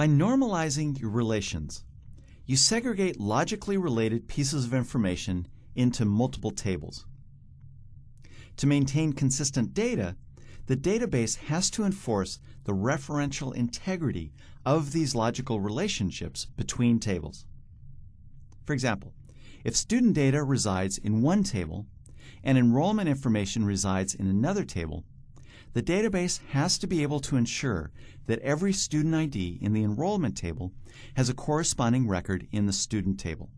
By normalizing your relations, you segregate logically related pieces of information into multiple tables. To maintain consistent data, the database has to enforce the referential integrity of these logical relationships between tables. For example, if student data resides in one table and enrollment information resides in another table, the database has to be able to ensure that every student ID in the enrollment table has a corresponding record in the student table.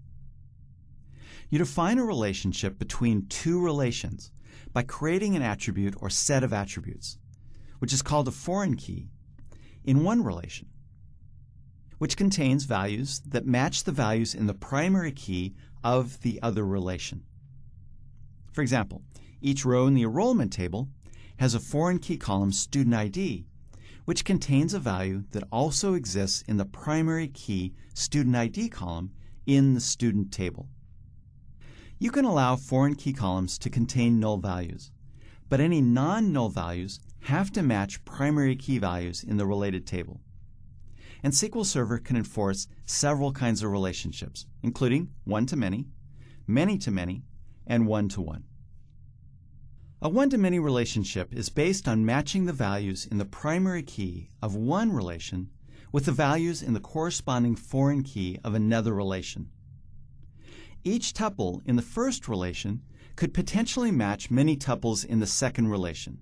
You define a relationship between two relations by creating an attribute or set of attributes, which is called a foreign key, in one relation, which contains values that match the values in the primary key of the other relation. For example, each row in the enrollment table has a foreign key column student ID, which contains a value that also exists in the primary key student ID column in the student table. You can allow foreign key columns to contain null values, but any non-null values have to match primary key values in the related table. And SQL Server can enforce several kinds of relationships, including one-to-many, many-to-many, and one-to-one. A one-to-many relationship is based on matching the values in the primary key of one relation with the values in the corresponding foreign key of another relation. Each tuple in the first relation could potentially match many tuples in the second relation.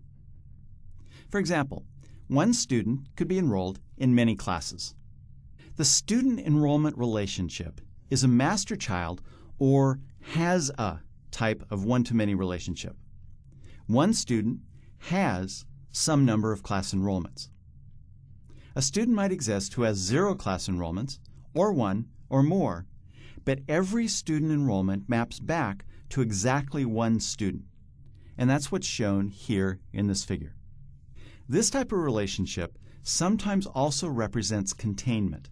For example, one student could be enrolled in many classes. The student enrollment relationship is a master child or has a type of one-to-many relationship. One student has some number of class enrollments. A student might exist who has zero class enrollments, or one, or more, but every student enrollment maps back to exactly one student. And that's what's shown here in this figure. This type of relationship sometimes also represents containment.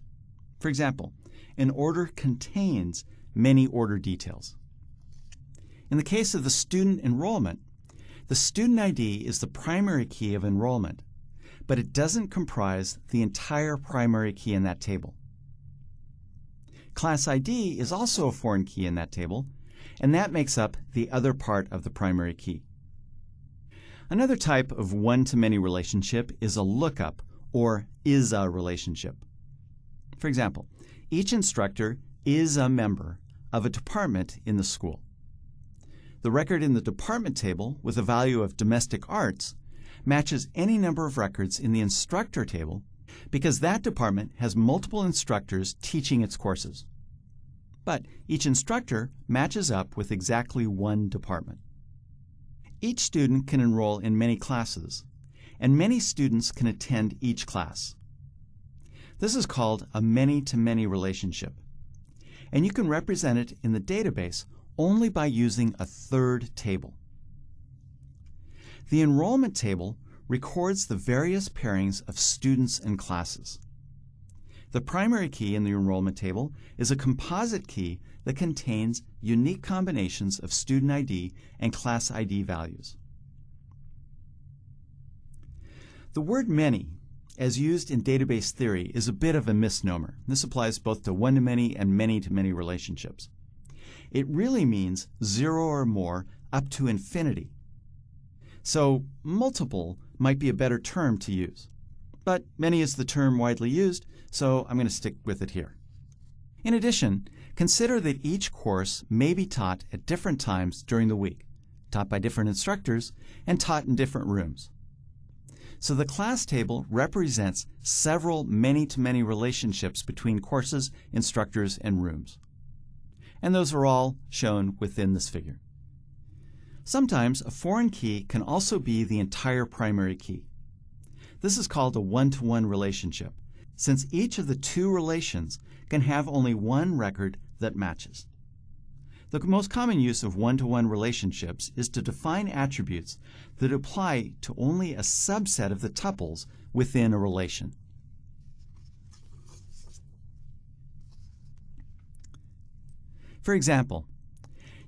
For example, an order contains many order details. In the case of the student enrollment, the student ID is the primary key of enrollment, but it doesn't comprise the entire primary key in that table. Class ID is also a foreign key in that table, and that makes up the other part of the primary key. Another type of one-to-many relationship is a lookup or is a relationship. For example, each instructor is a member of a department in the school. The record in the department table with a value of domestic arts matches any number of records in the instructor table because that department has multiple instructors teaching its courses. But each instructor matches up with exactly one department. Each student can enroll in many classes, and many students can attend each class. This is called a many-to-many -many relationship, and you can represent it in the database only by using a third table. The enrollment table records the various pairings of students and classes. The primary key in the enrollment table is a composite key that contains unique combinations of student ID and class ID values. The word many, as used in database theory, is a bit of a misnomer. This applies both to one-to-many and many-to-many relationships. It really means zero or more up to infinity. So multiple might be a better term to use. But many is the term widely used, so I'm going to stick with it here. In addition, consider that each course may be taught at different times during the week, taught by different instructors, and taught in different rooms. So the class table represents several many-to-many -many relationships between courses, instructors, and rooms and those are all shown within this figure. Sometimes a foreign key can also be the entire primary key. This is called a one-to-one -one relationship, since each of the two relations can have only one record that matches. The most common use of one-to-one -one relationships is to define attributes that apply to only a subset of the tuples within a relation. For example,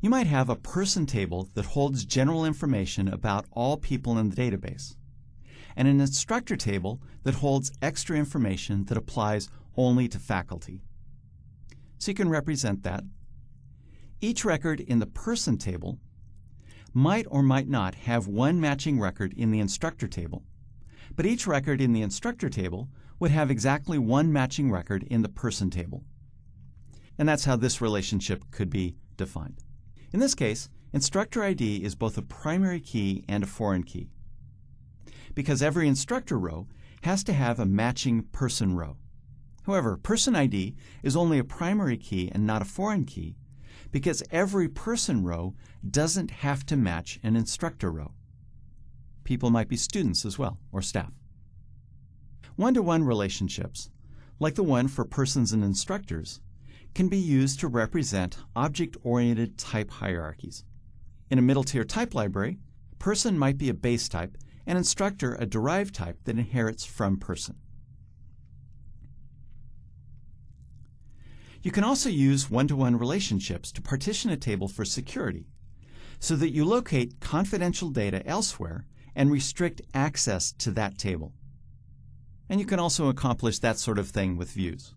you might have a person table that holds general information about all people in the database. and an instructor table that holds extra information that applies only to faculty. So you can represent that. Each record in the person table might or might not have one matching record in the instructor table, but each record in the instructor table would have exactly one matching record in the person table. And that's how this relationship could be defined. In this case, instructor ID is both a primary key and a foreign key. Because every instructor row has to have a matching person row. However, person ID is only a primary key and not a foreign key because every person row doesn't have to match an instructor row. People might be students as well, or staff. One-to-one relationships, like the one for persons and instructors, can be used to represent object-oriented type hierarchies. In a middle-tier type library, person might be a base type and instructor a derived type that inherits from person. You can also use one-to-one -one relationships to partition a table for security so that you locate confidential data elsewhere and restrict access to that table. And you can also accomplish that sort of thing with views.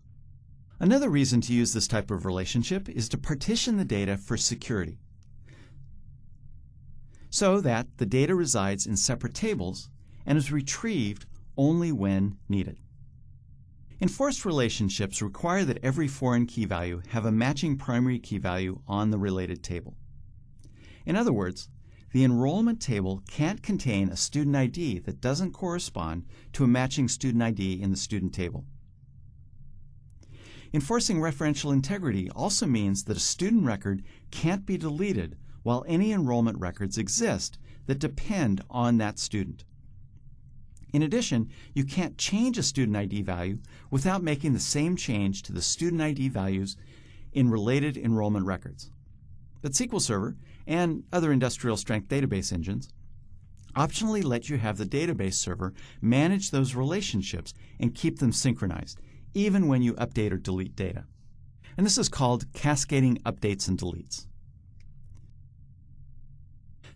Another reason to use this type of relationship is to partition the data for security so that the data resides in separate tables and is retrieved only when needed. Enforced relationships require that every foreign key value have a matching primary key value on the related table. In other words, the enrollment table can't contain a student ID that doesn't correspond to a matching student ID in the student table. Enforcing referential integrity also means that a student record can't be deleted while any enrollment records exist that depend on that student. In addition, you can't change a student ID value without making the same change to the student ID values in related enrollment records. But SQL Server and other industrial strength database engines optionally let you have the database server manage those relationships and keep them synchronized, even when you update or delete data. And this is called cascading updates and deletes.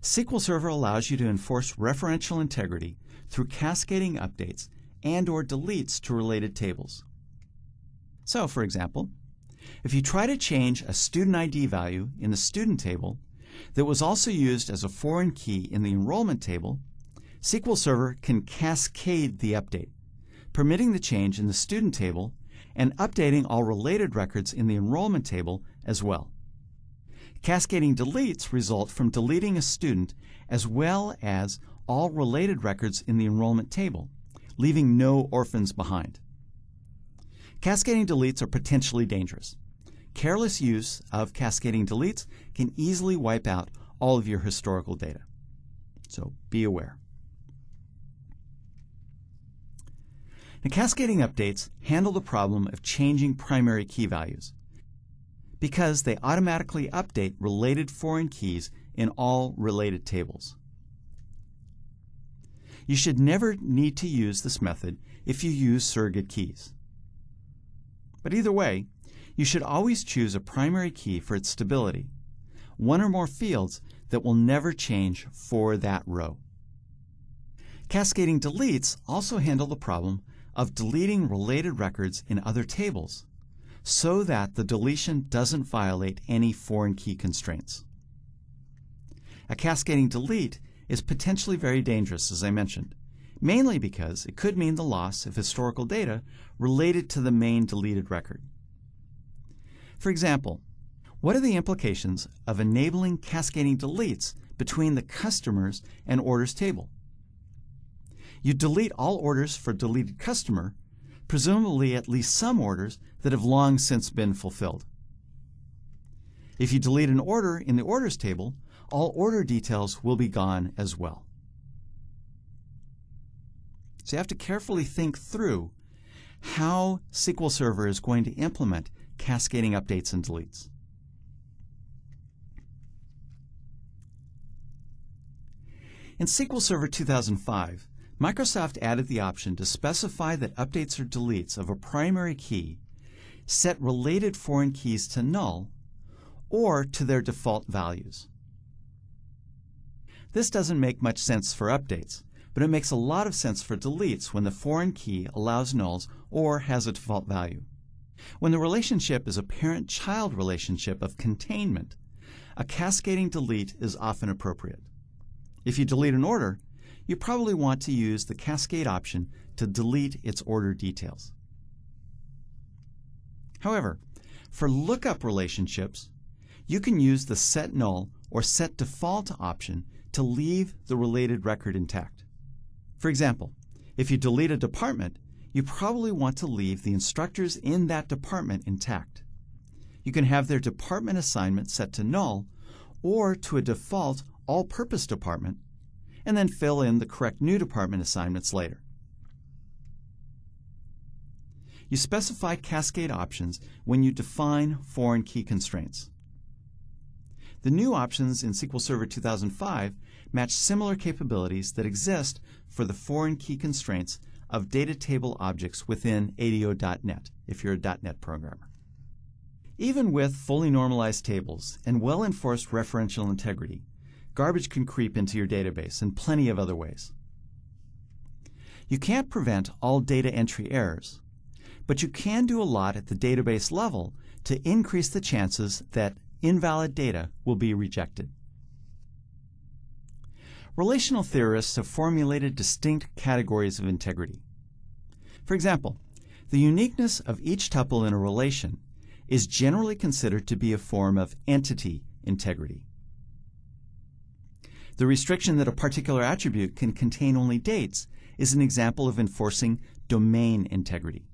SQL Server allows you to enforce referential integrity through cascading updates and or deletes to related tables. So, for example, if you try to change a student ID value in the student table that was also used as a foreign key in the enrollment table, SQL Server can cascade the update, permitting the change in the student table and updating all related records in the enrollment table as well. Cascading deletes result from deleting a student as well as all related records in the enrollment table, leaving no orphans behind. Cascading deletes are potentially dangerous. Careless use of cascading deletes can easily wipe out all of your historical data. So be aware. Now, cascading updates handle the problem of changing primary key values because they automatically update related foreign keys in all related tables. You should never need to use this method if you use surrogate keys. But either way, you should always choose a primary key for its stability, one or more fields that will never change for that row. Cascading deletes also handle the problem of deleting related records in other tables so that the deletion doesn't violate any foreign key constraints. A cascading delete is potentially very dangerous, as I mentioned, mainly because it could mean the loss of historical data related to the main deleted record. For example, what are the implications of enabling cascading deletes between the customers and orders table? You delete all orders for deleted customer, presumably at least some orders that have long since been fulfilled. If you delete an order in the orders table, all order details will be gone as well. So you have to carefully think through how SQL Server is going to implement cascading updates and deletes. In SQL Server 2005, Microsoft added the option to specify that updates or deletes of a primary key set related foreign keys to null or to their default values. This doesn't make much sense for updates, but it makes a lot of sense for deletes when the foreign key allows nulls or has a default value. When the relationship is a parent-child relationship of containment, a cascading delete is often appropriate. If you delete an order, you probably want to use the cascade option to delete its order details. However, for lookup relationships, you can use the set null or set default option to leave the related record intact. For example, if you delete a department, you probably want to leave the instructors in that department intact. You can have their department assignment set to null or to a default all-purpose department, and then fill in the correct new department assignments later. You specify cascade options when you define foreign key constraints. The new options in SQL Server 2005 match similar capabilities that exist for the foreign key constraints of data table objects within ADO.NET, if you're a .NET programmer. Even with fully normalized tables and well-enforced referential integrity, garbage can creep into your database in plenty of other ways. You can't prevent all data entry errors, but you can do a lot at the database level to increase the chances that invalid data will be rejected. Relational theorists have formulated distinct categories of integrity. For example, the uniqueness of each tuple in a relation is generally considered to be a form of entity integrity. The restriction that a particular attribute can contain only dates is an example of enforcing domain integrity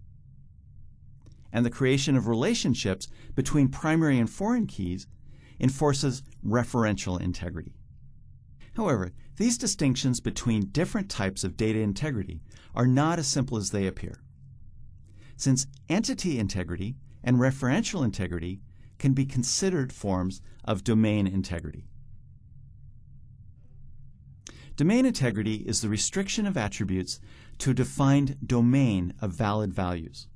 and the creation of relationships between primary and foreign keys enforces referential integrity. However, these distinctions between different types of data integrity are not as simple as they appear. Since entity integrity and referential integrity can be considered forms of domain integrity. Domain integrity is the restriction of attributes to a defined domain of valid values.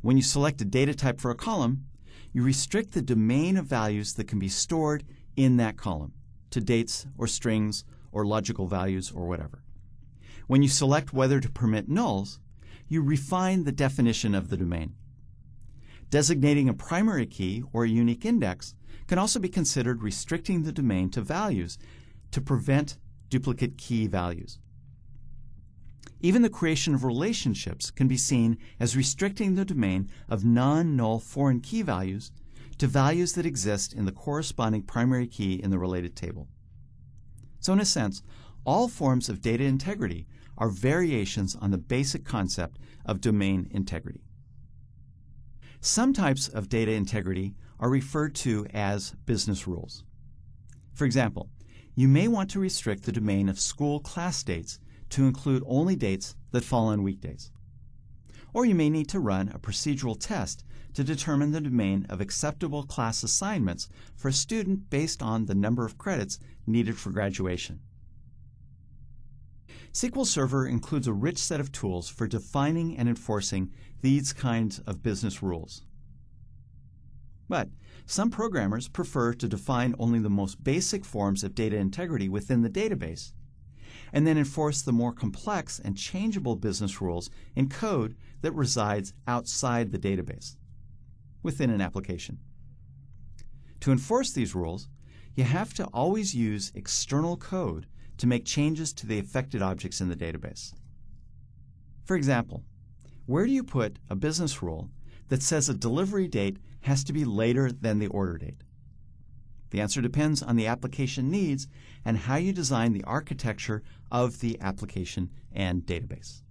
When you select a data type for a column, you restrict the domain of values that can be stored in that column to dates or strings or logical values or whatever. When you select whether to permit nulls, you refine the definition of the domain. Designating a primary key or a unique index can also be considered restricting the domain to values to prevent duplicate key values. Even the creation of relationships can be seen as restricting the domain of non-null foreign key values to values that exist in the corresponding primary key in the related table. So in a sense, all forms of data integrity are variations on the basic concept of domain integrity. Some types of data integrity are referred to as business rules. For example, you may want to restrict the domain of school class dates to include only dates that fall on weekdays. Or you may need to run a procedural test to determine the domain of acceptable class assignments for a student based on the number of credits needed for graduation. SQL Server includes a rich set of tools for defining and enforcing these kinds of business rules. But some programmers prefer to define only the most basic forms of data integrity within the database and then enforce the more complex and changeable business rules in code that resides outside the database within an application. To enforce these rules, you have to always use external code to make changes to the affected objects in the database. For example, where do you put a business rule that says a delivery date has to be later than the order date? The answer depends on the application needs and how you design the architecture of the application and database.